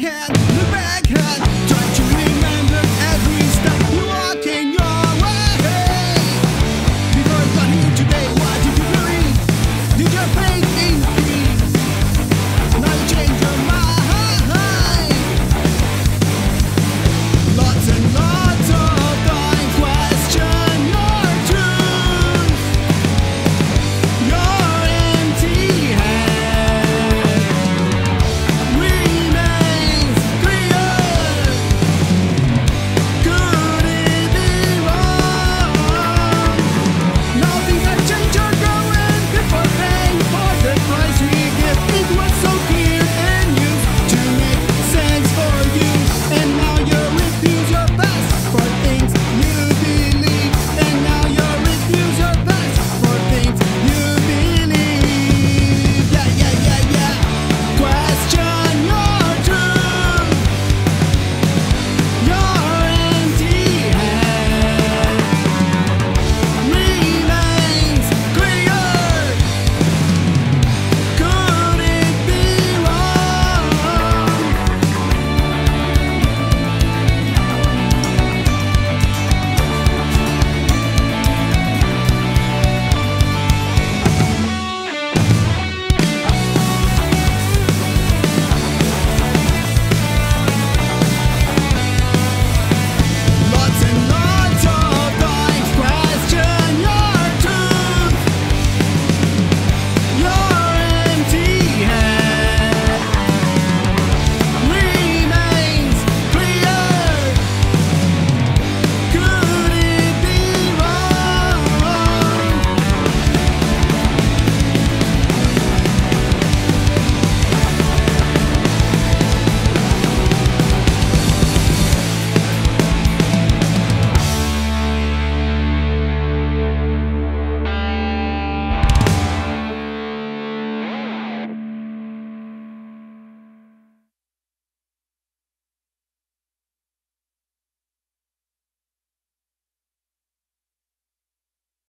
hand, the back hand. Try to remember every step you walk in your way. Before you got here today, what did you believe? Did you faith in